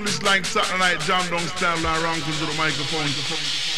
musically like Saturday Night Jam Down style ranking to the microphone.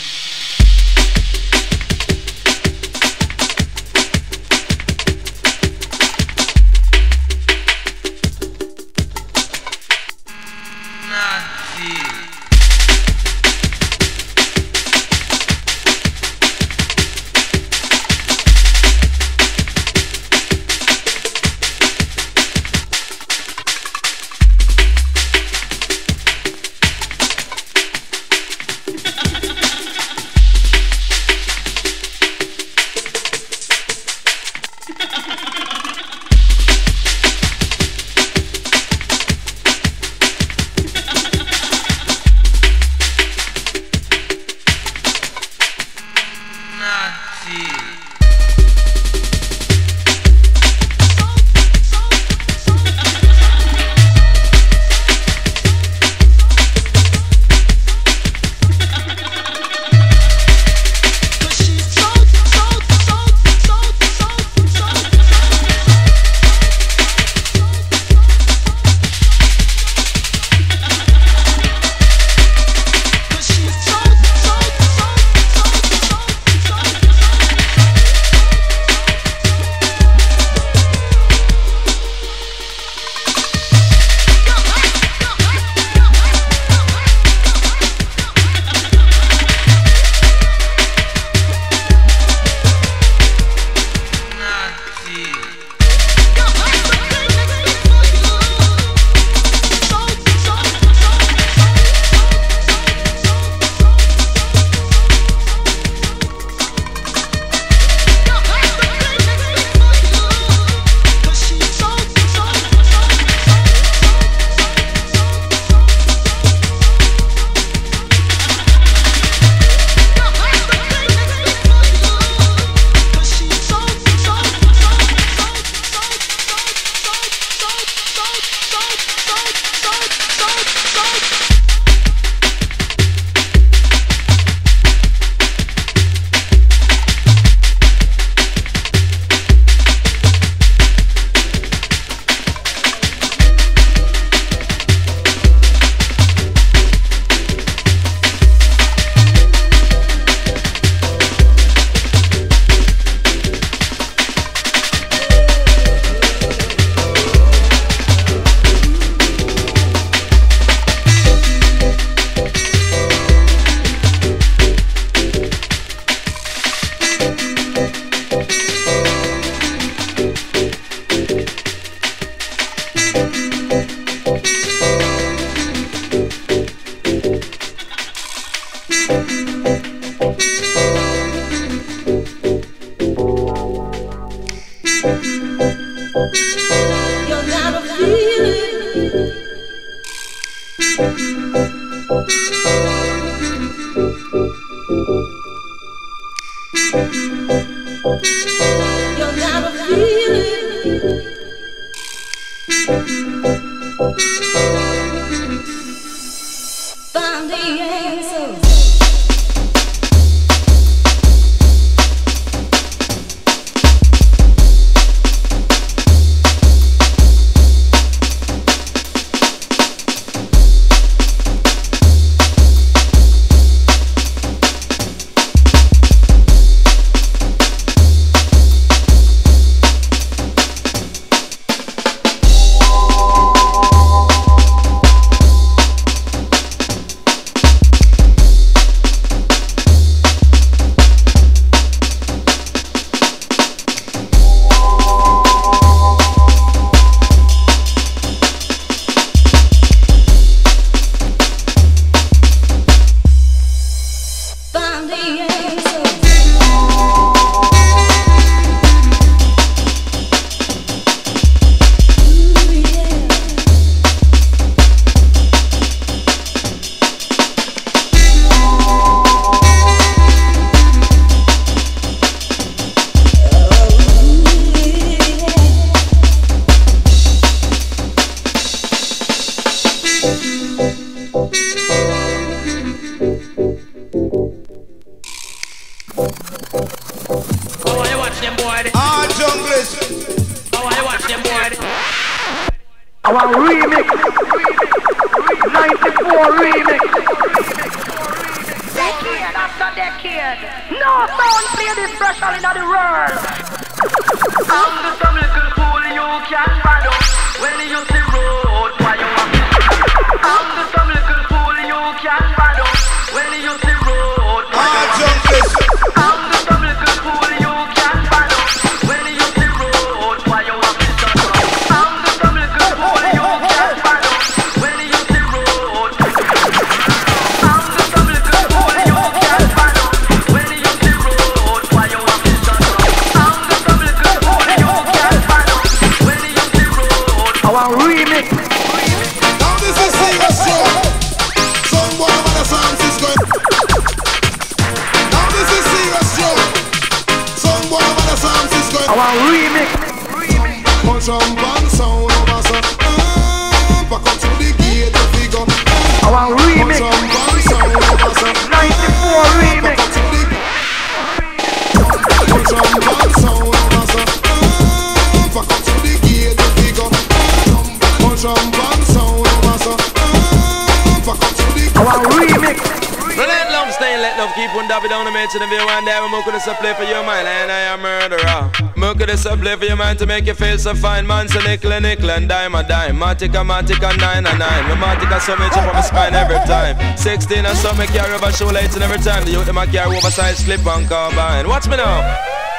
Make you feel so fine, man. So nickel and nickel and dime a dime. Matica, Matica, nine and nine. My Matica, so much from my spine every time. 16 and some, me carry over shoelace and every time. The youth, them, I carry oversized slip and carbine. Watch me now.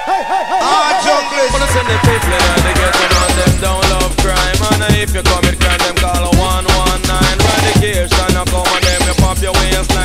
Hey, hey, hey, ah, jungle. Wanna send the people in they get to know them don't love crime. And if you commit crime, them call a 119. Radication, I come on them, you pop your waistline.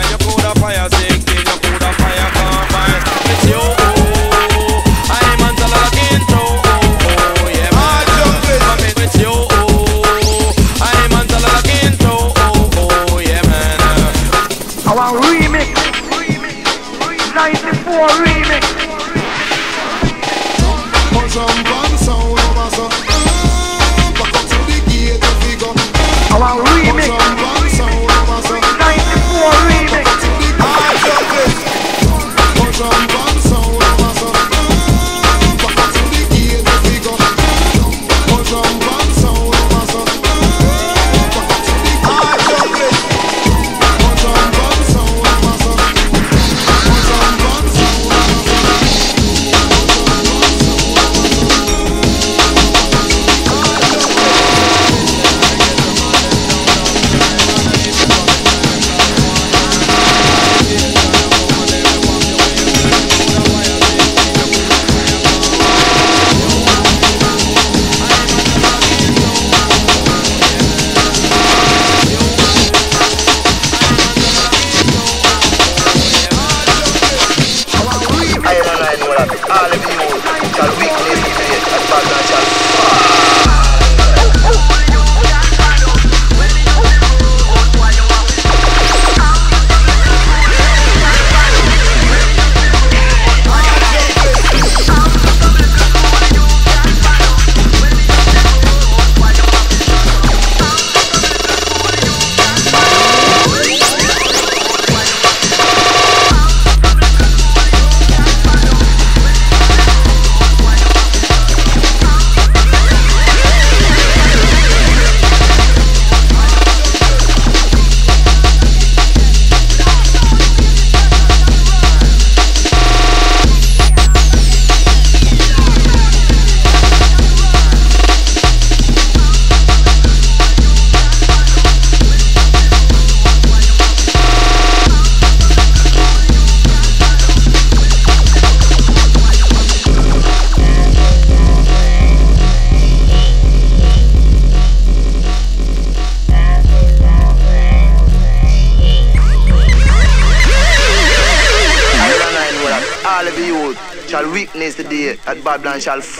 pa blanche al fò.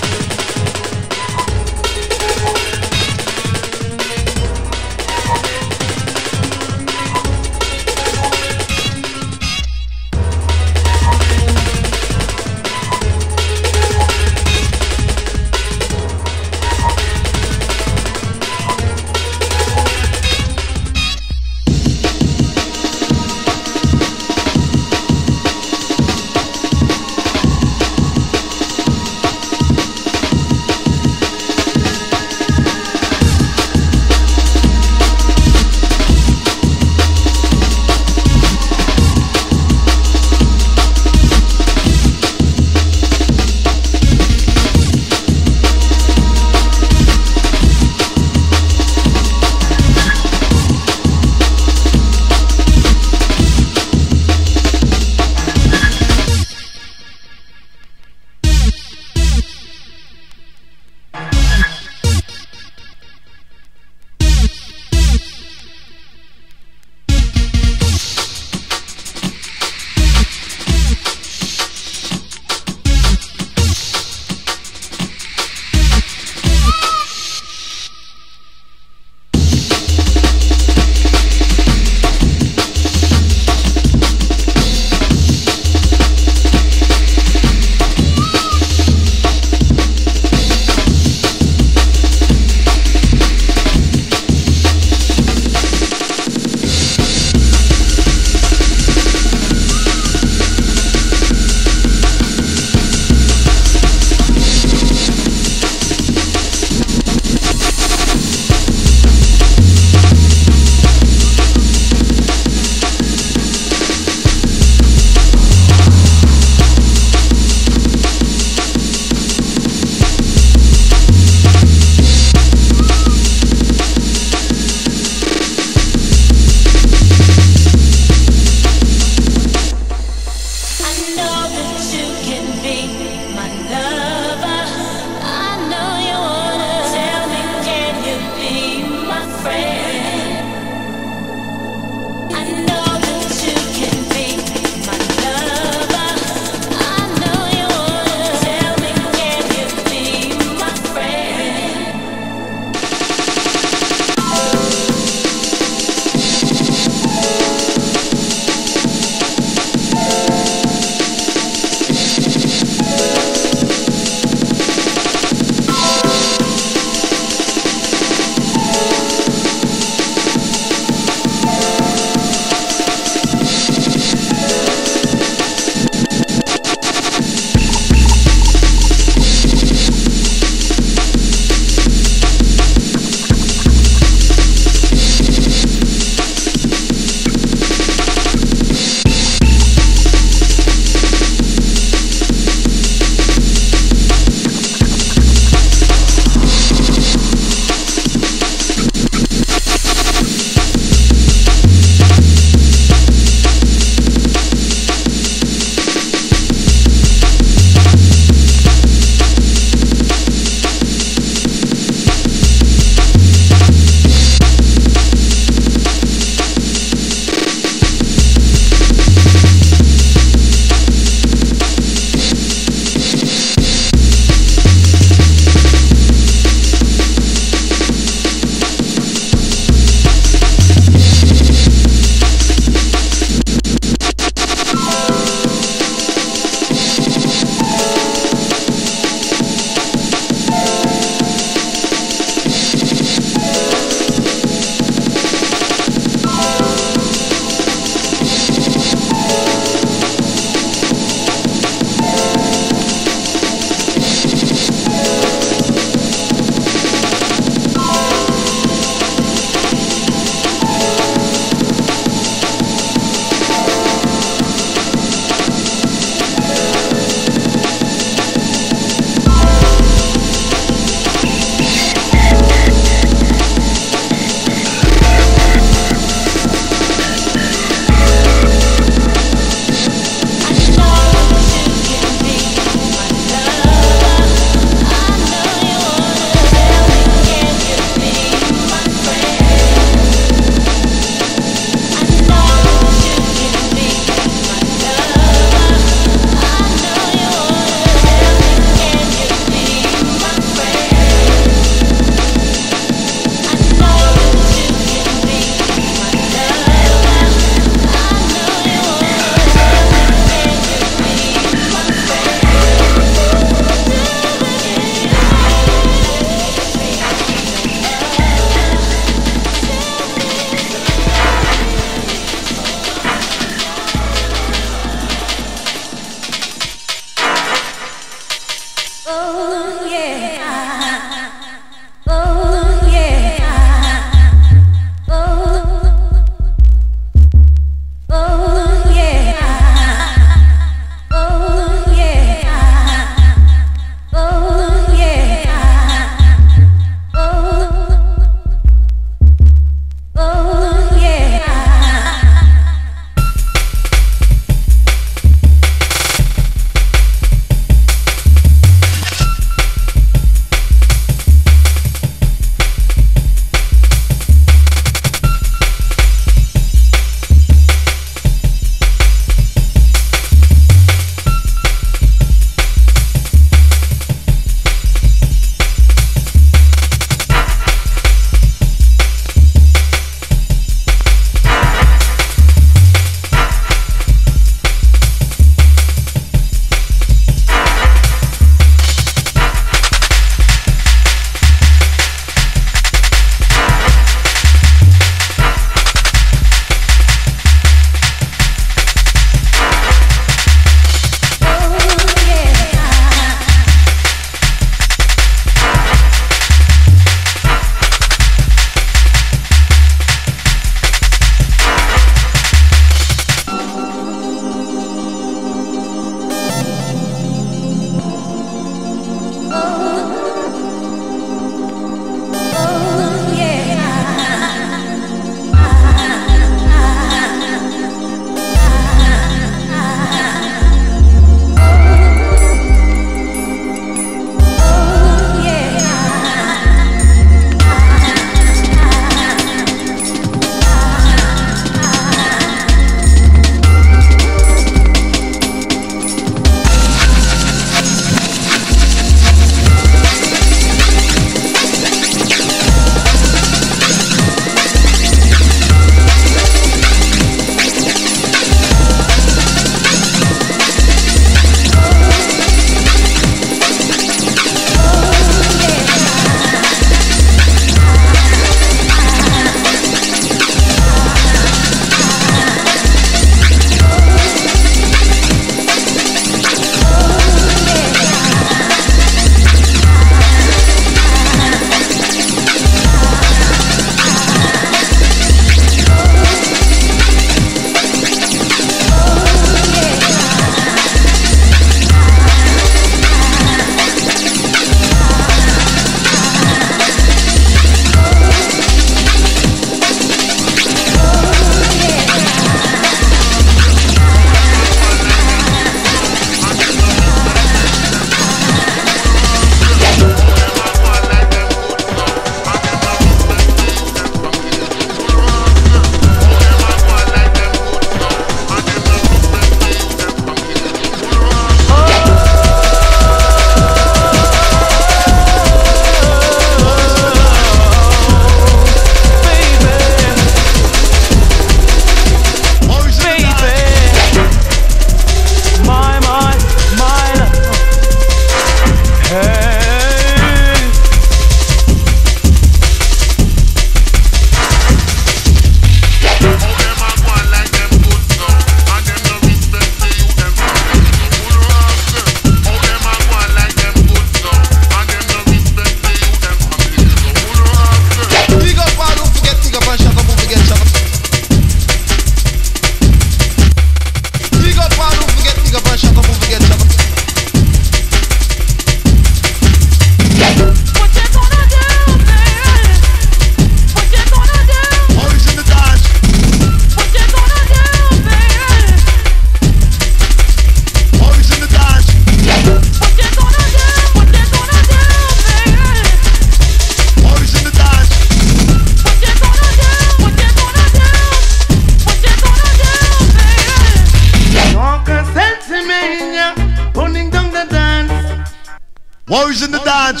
Warriors in the dance.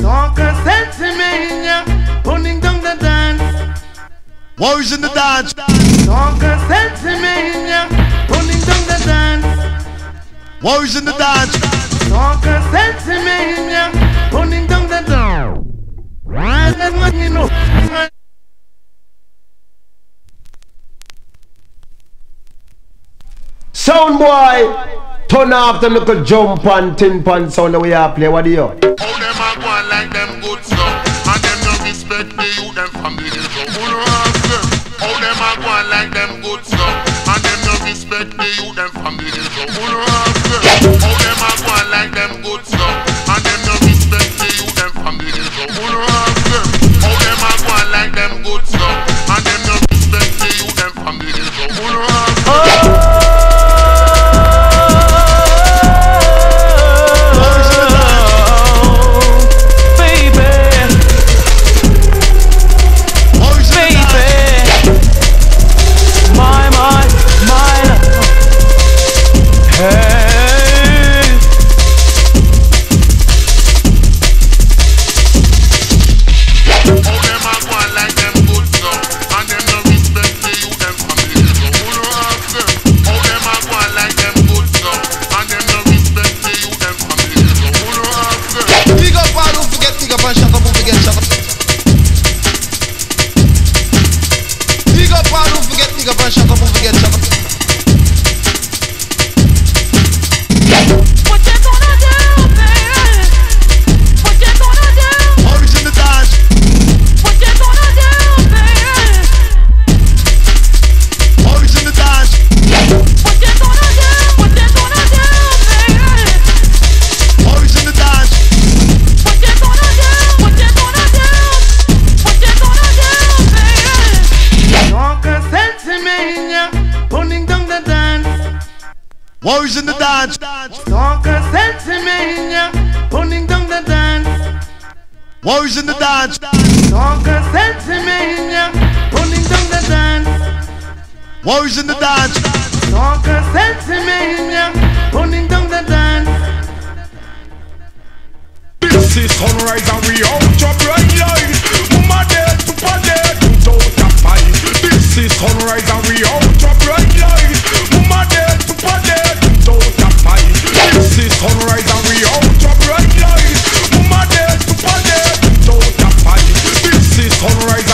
Soccer Sensimania, putting down the dance. Warriors in the dance. Soccer Sensimania, putting down the dance. Warriors in the dance. Soccer Sensimania, putting down the dance. That's what you know. Sound boy, turn off the little jump and tin pan sound that we are play. What do you? Warriors in the dance. Soccer Sensimania, putting down the dance. Warriors in the dance. Soccer Sensimania, putting down the dance. Warriors in the dance. Soccer Sensimania, putting down the dance. This is sunrise and we out your bright light. Mama dead, papa dead, without a fight. This is sunrise and we out your bright light. Mama dead, papa dead, without a fight. Is sunrise and we out your bright fight. This is sunrise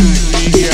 Music